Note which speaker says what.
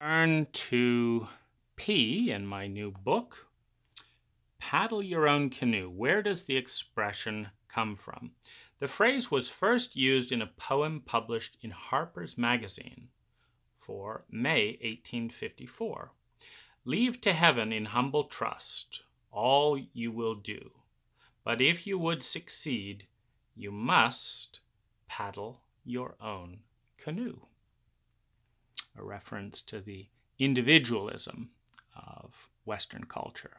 Speaker 1: Turn to P in my new book. Paddle your own canoe. Where does the expression come from? The phrase was first used in a poem published in Harper's Magazine for May 1854. Leave to heaven in humble trust all you will do, but if you would succeed, you must paddle your own canoe reference to the individualism of Western culture.